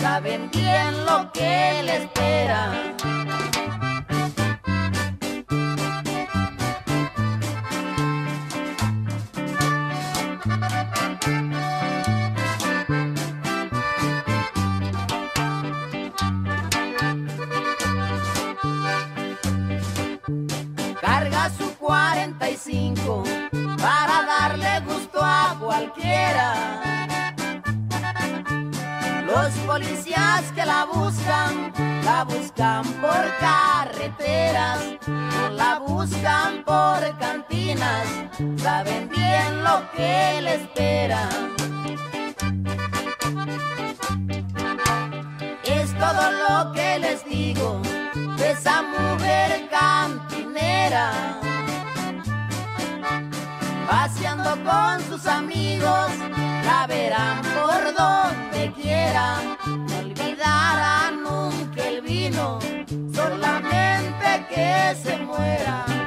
saben bien lo que le espera. carreteras, no la buscan por cantinas, saben bien lo que le espera. Es todo lo que les digo de esa mujer cantinera. Paseando con sus amigos, la verán por donde quiera que se muera.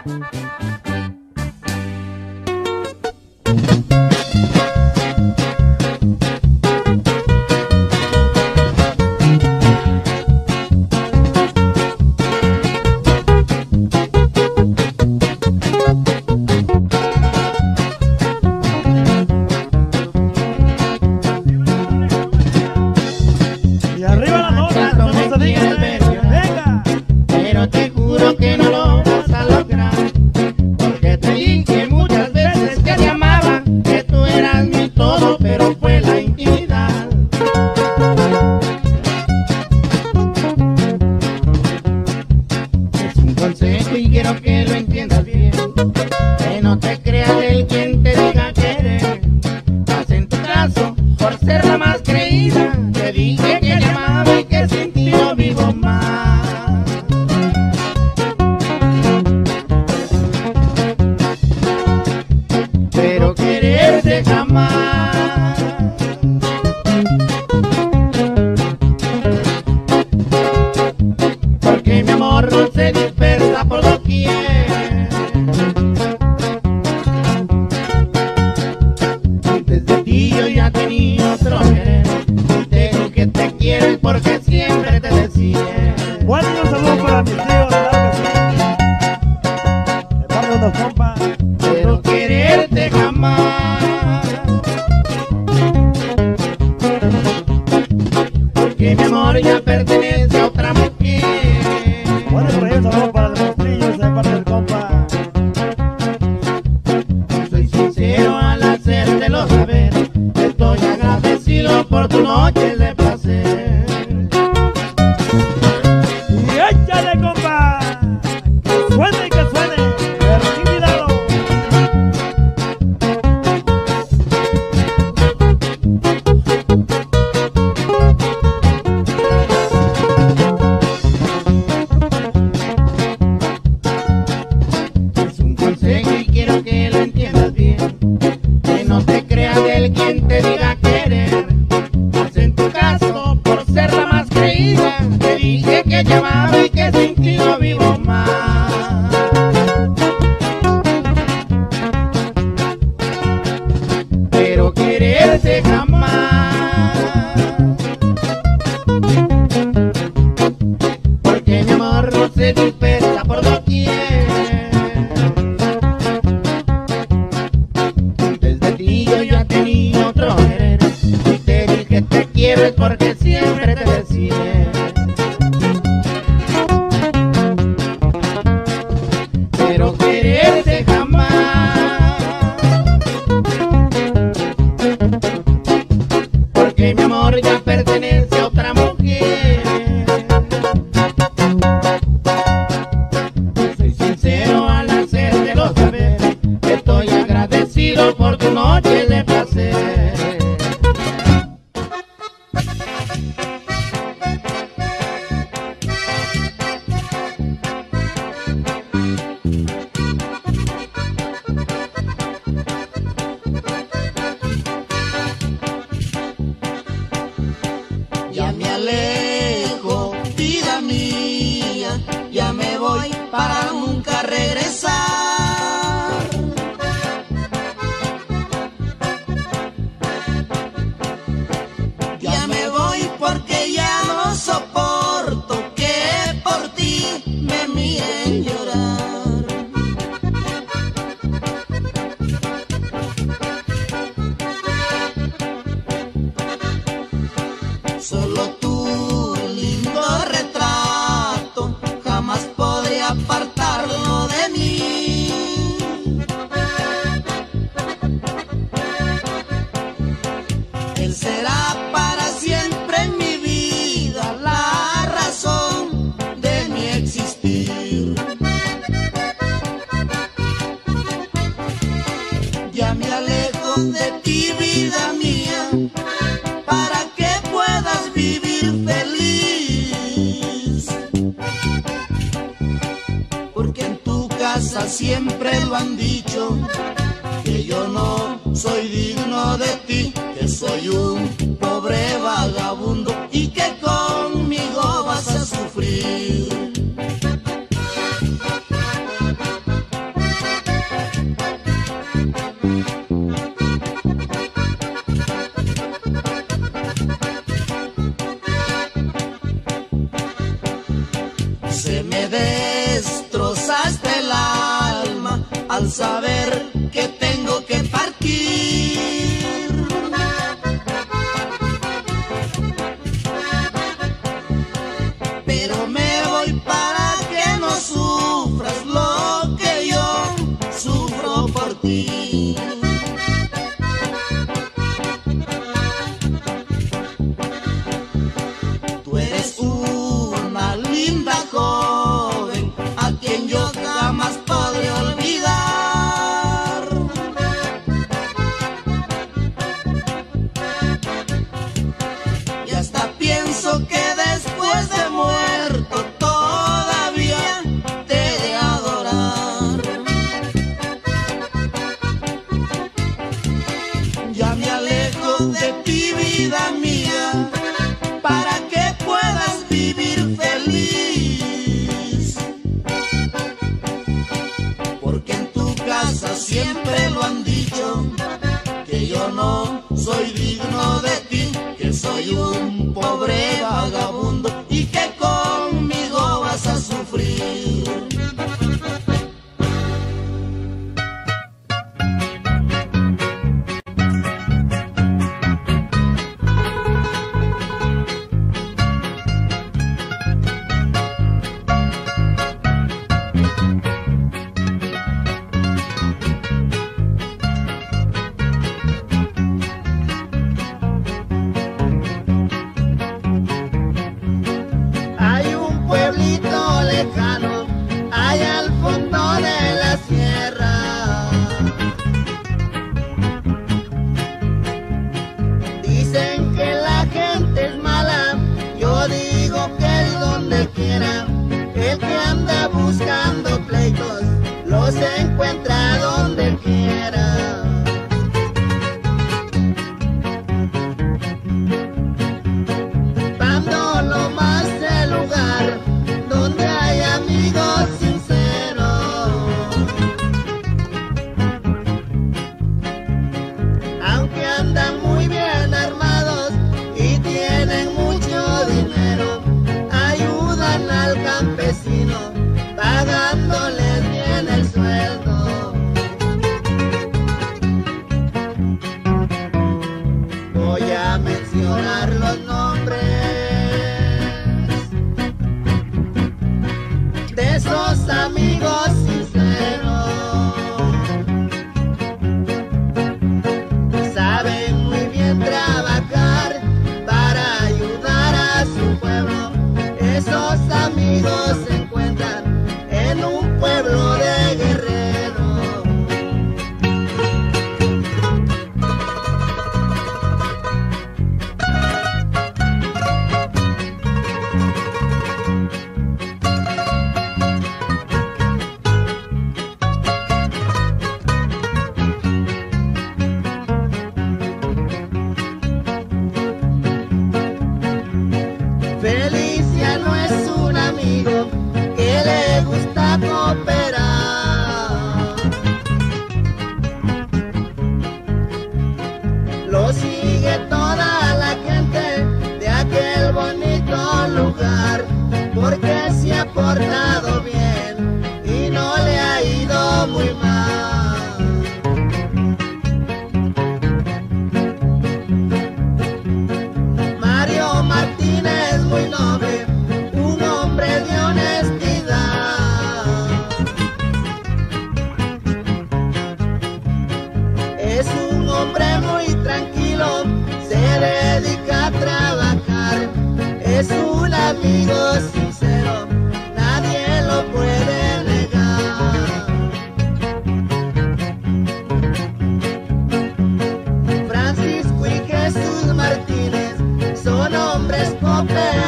open.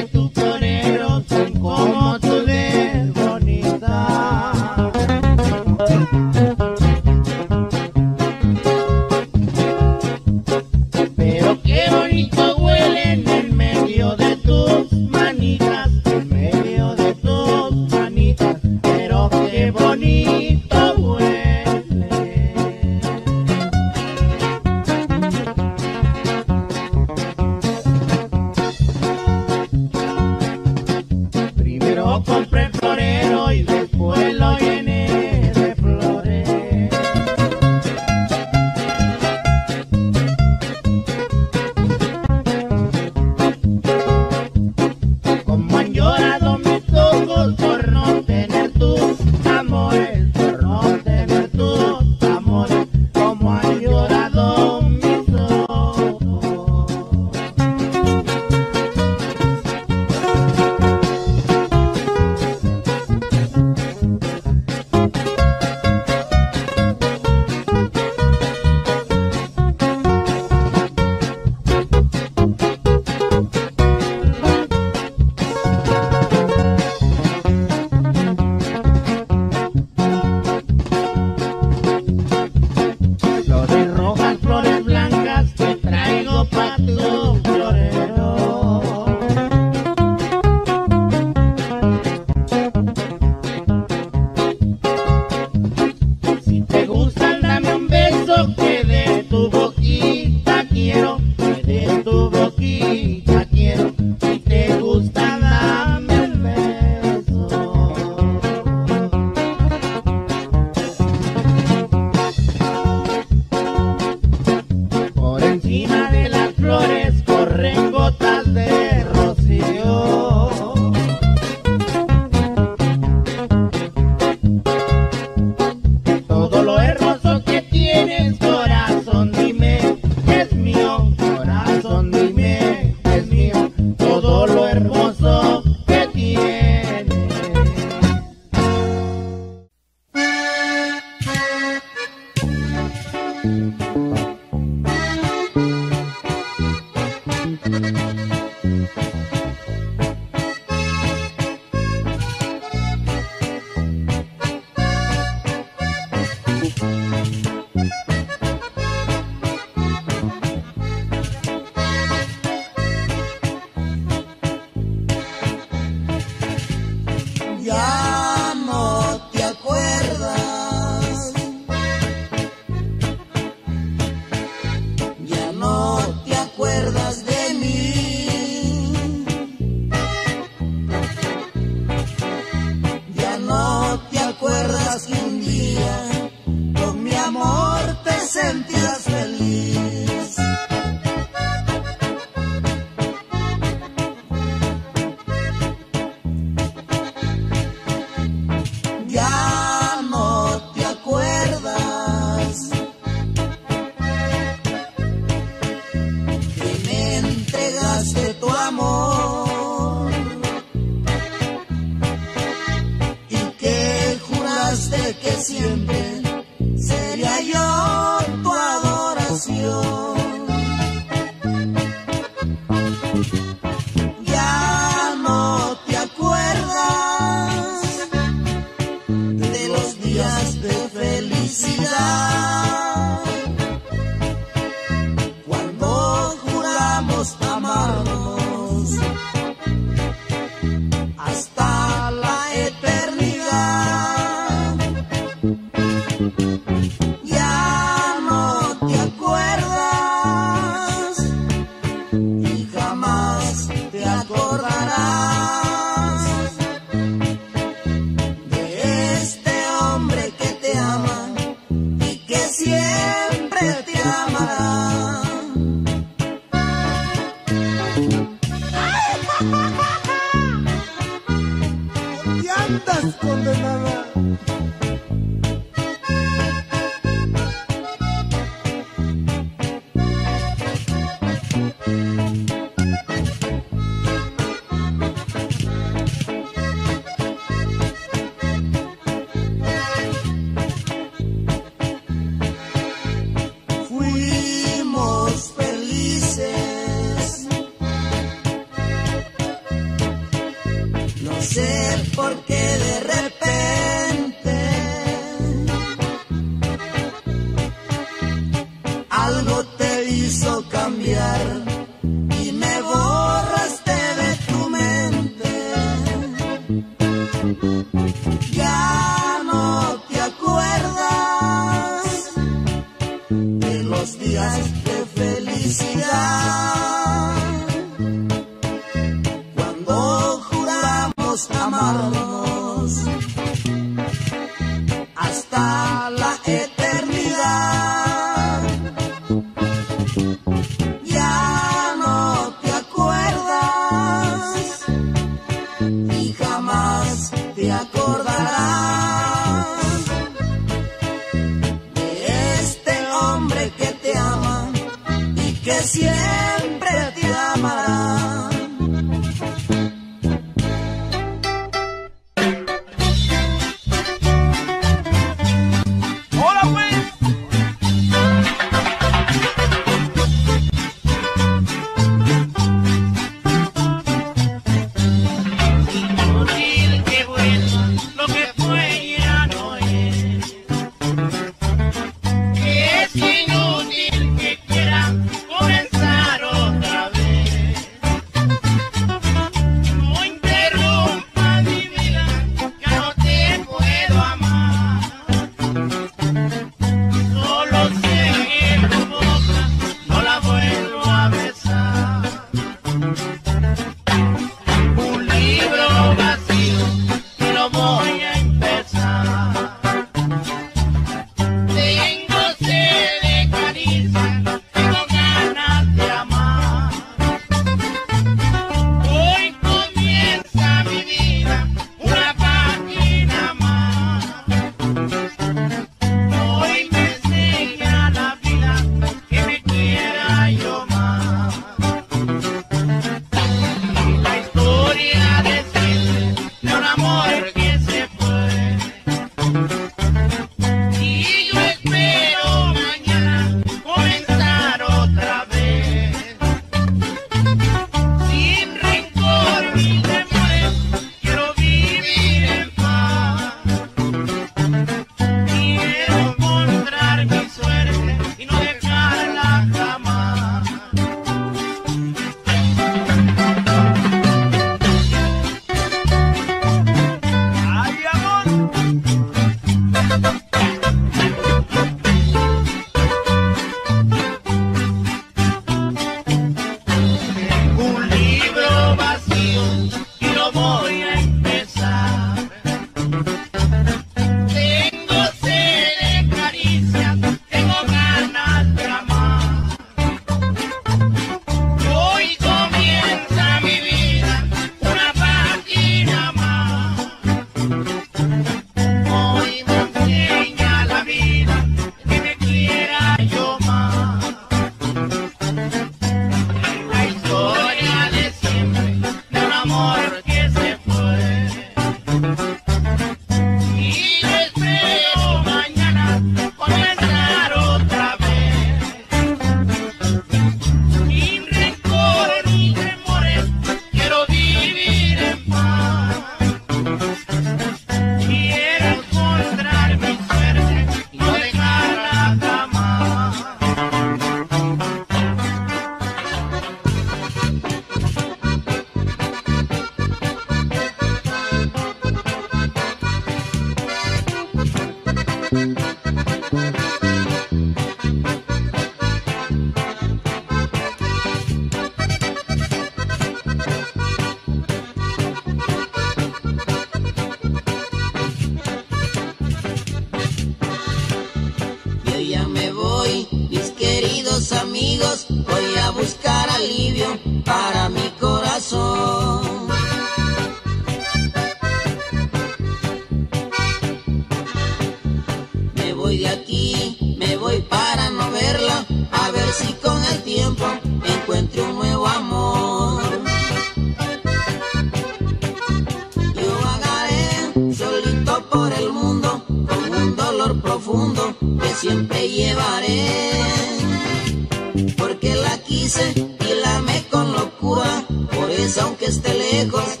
Lejos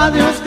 Adiós,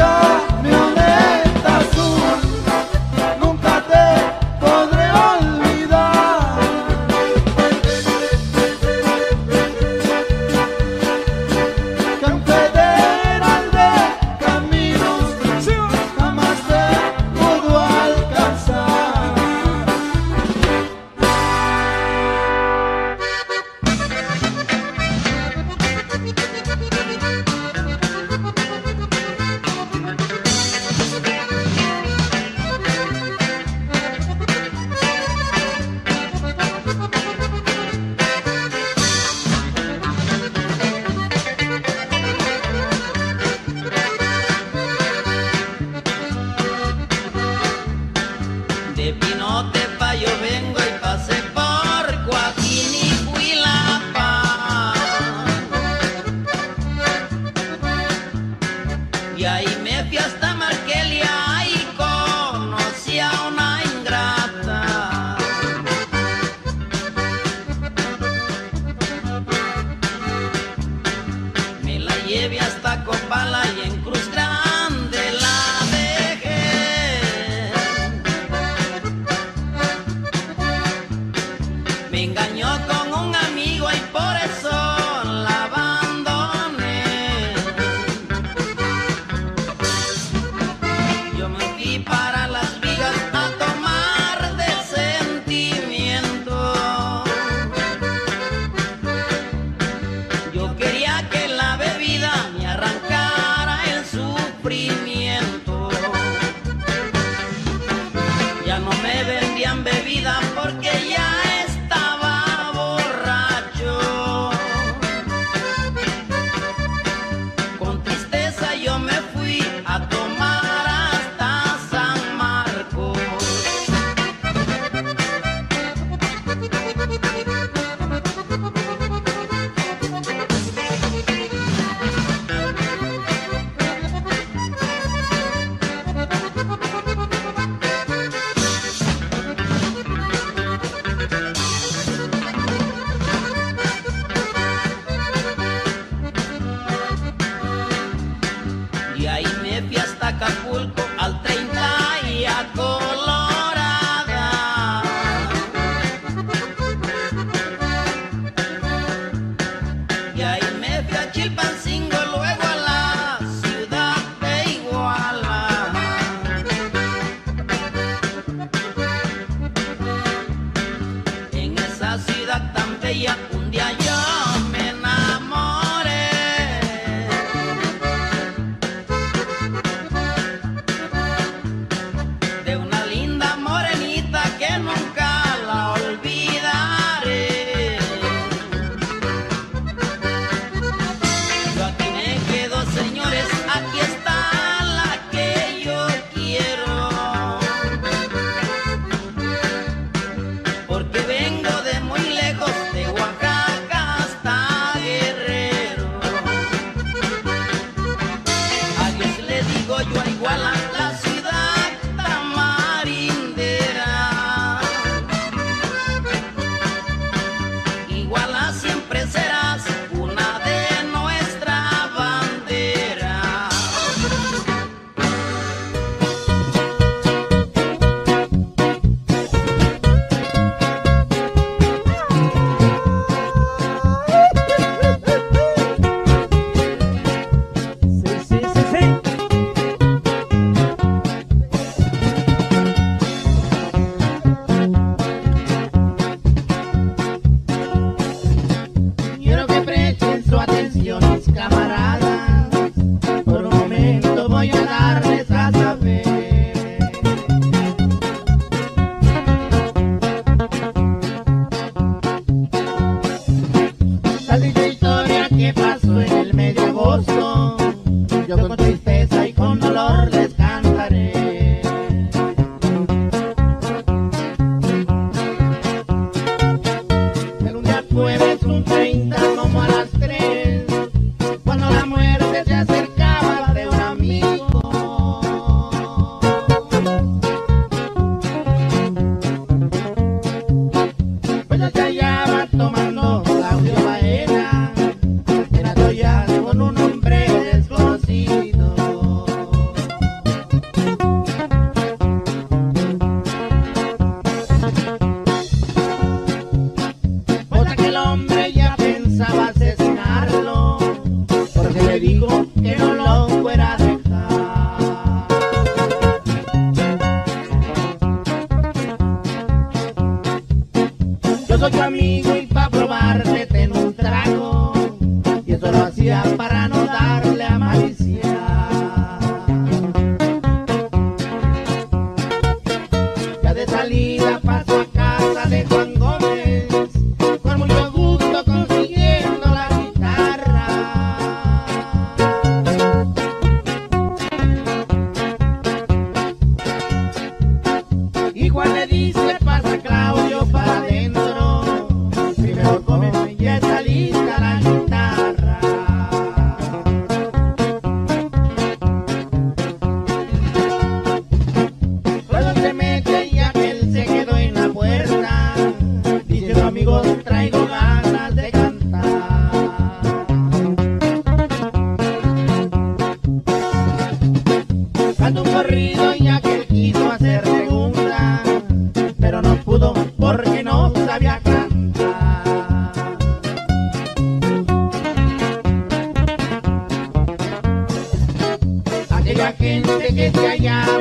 ya.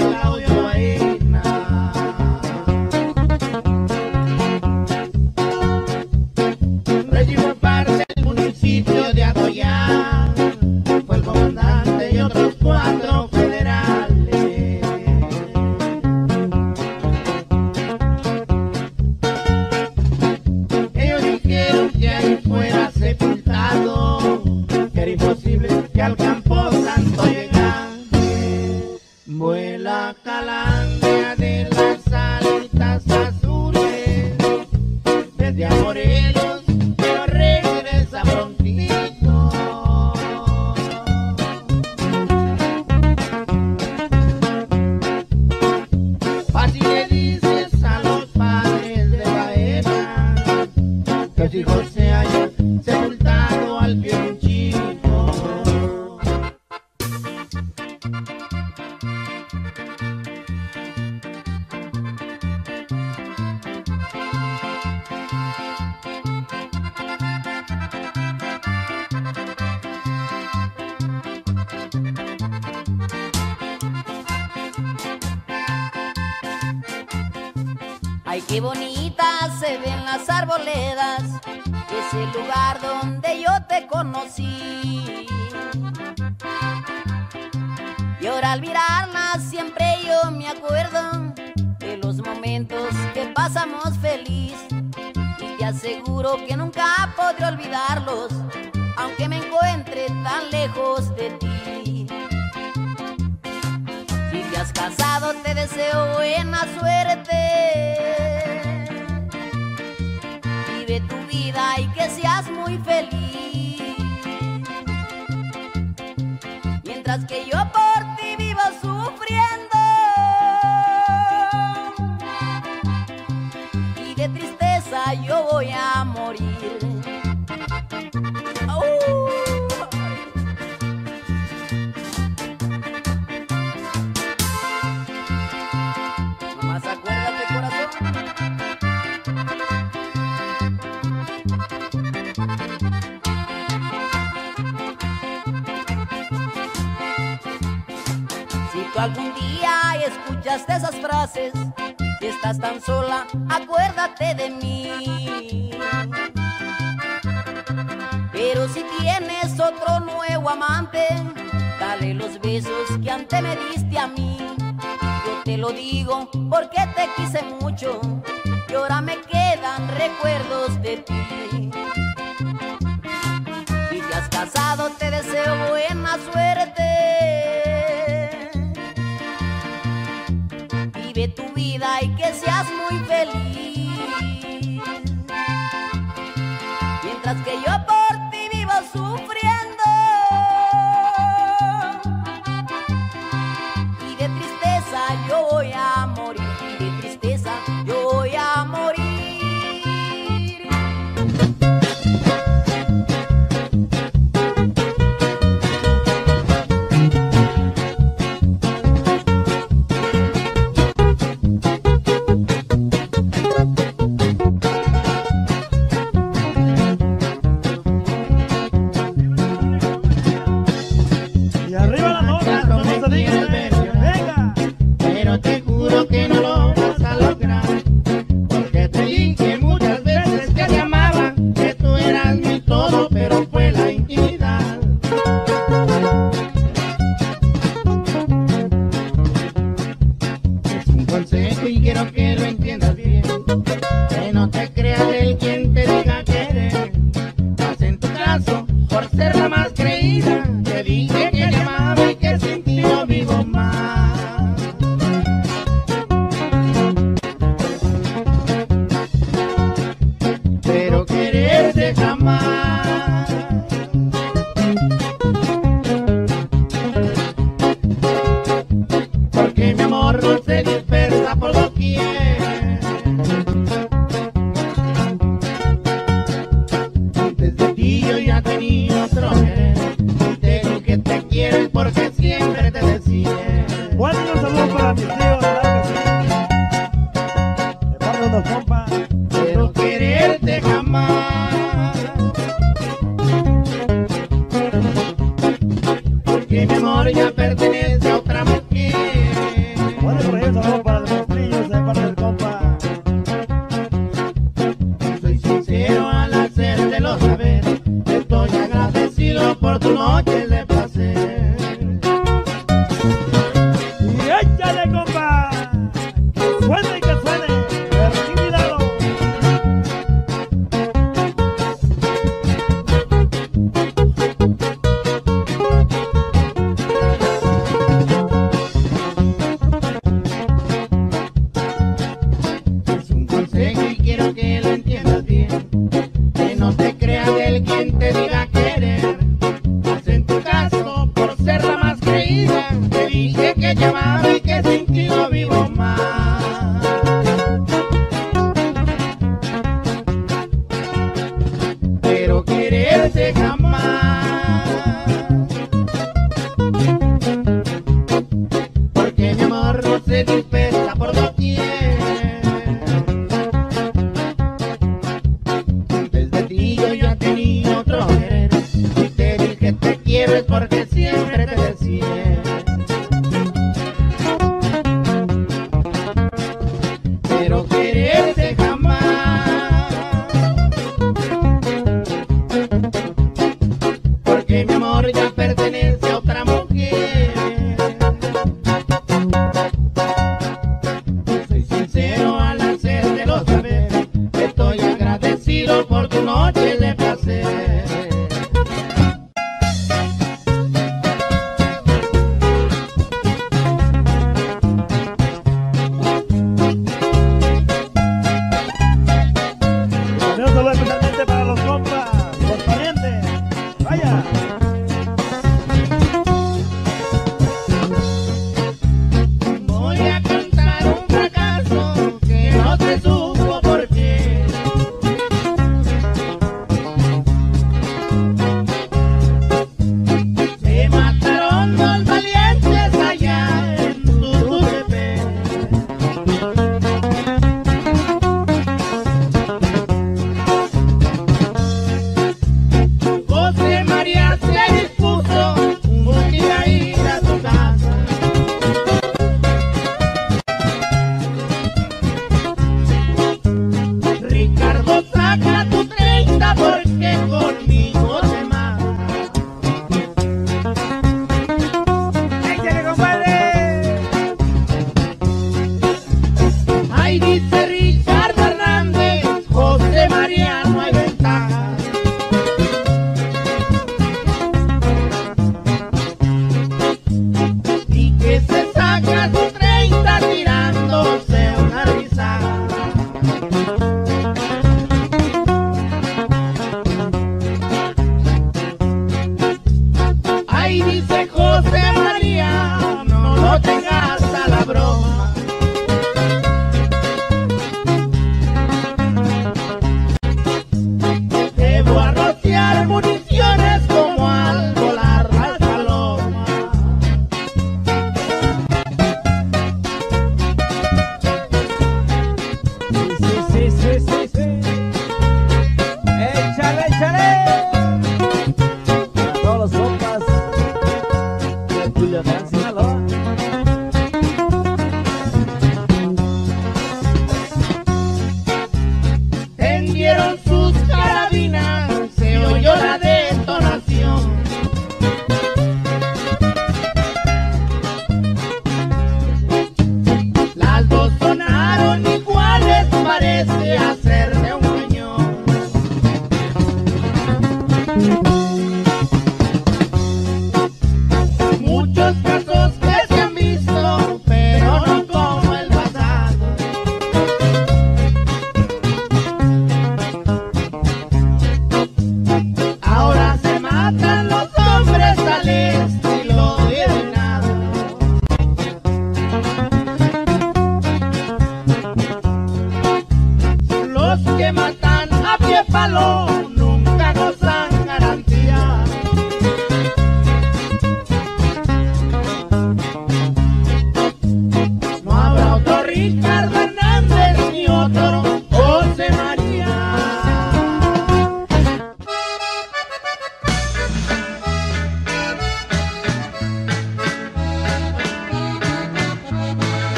Italian. digas esas frases. Si estás tan sola, acuérdate de mí. Pero si tienes otro nuevo amante, dale los besos que antes me diste a mí. Yo te lo digo porque te quise mucho y ahora me quedan recuerdos de ti. Si te has casado, te deseo buena suerte y que seas muy feliz.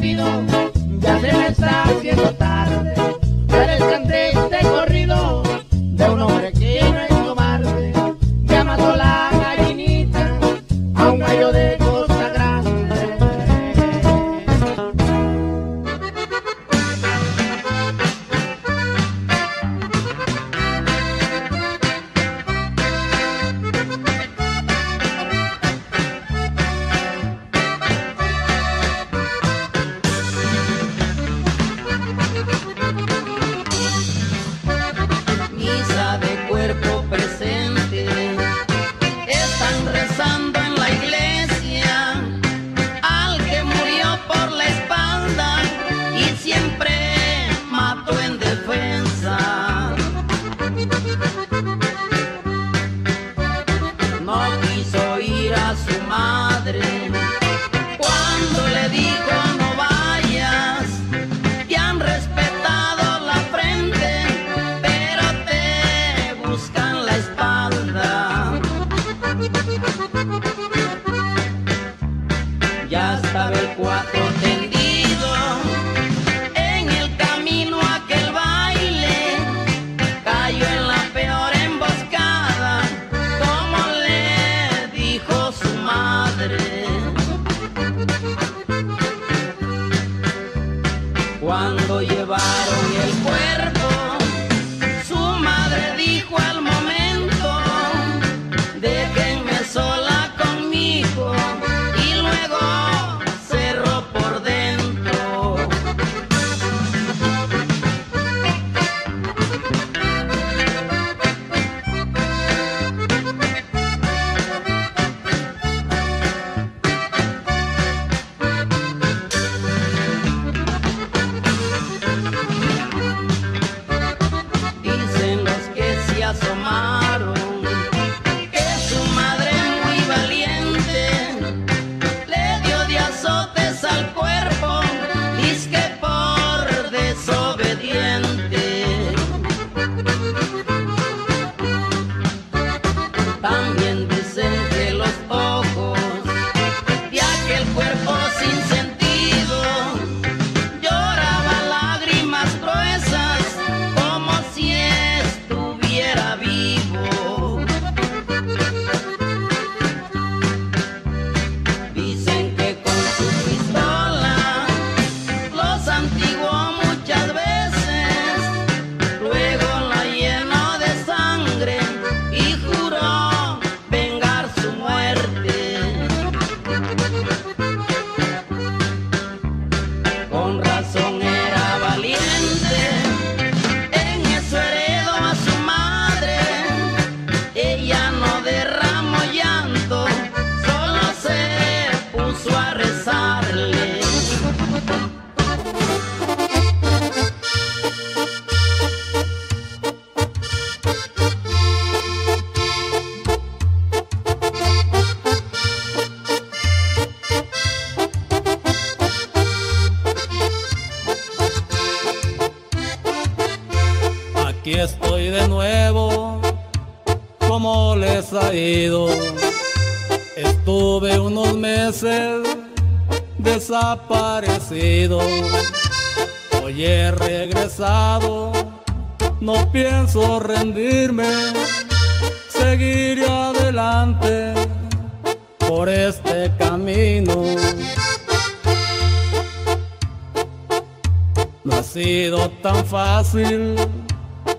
Despido, ya se me está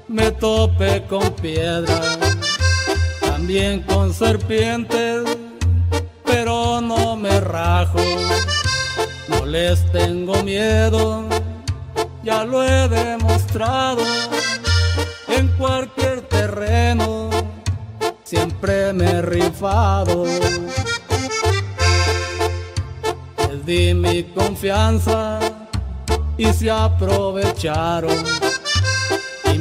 me tope con piedras, también con serpientes, pero no me rajo, no les tengo miedo, ya lo he demostrado, en cualquier terreno siempre me he rifado. Les di mi confianza y se aprovecharon.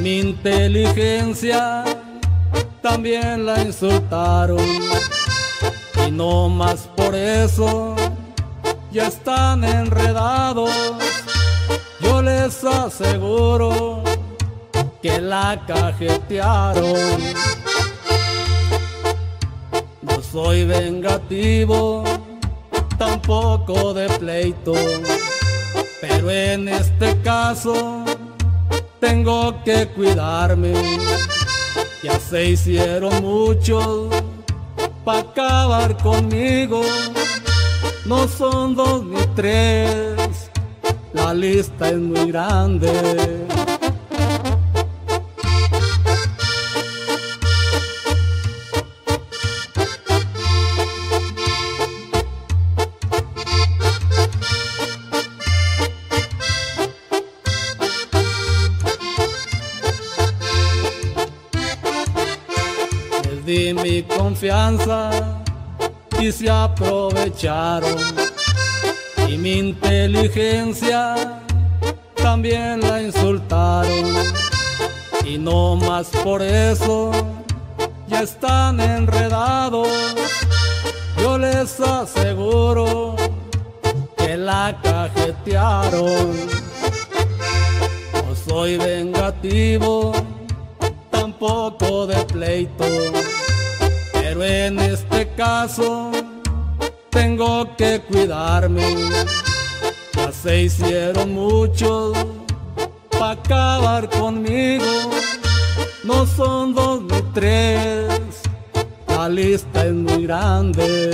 Mi inteligencia también la insultaron. Y no más por eso ya están enredados. Yo les aseguro que la cajetearon. No soy vengativo, tampoco de pleito pero en este caso tengo que cuidarme. Ya se hicieron muchos para acabar conmigo. No son dos ni tres, la lista es muy grande. Y se aprovecharon. Y mi inteligencia también la insultaron. Y no más por eso ya están enredados. Yo les aseguro que la cajetearon. No soy vengativo tampoco de pleito, pero en este caso tengo que cuidarme. Ya se hicieron muchos para acabar conmigo, no son dos ni tres, la lista es muy grande.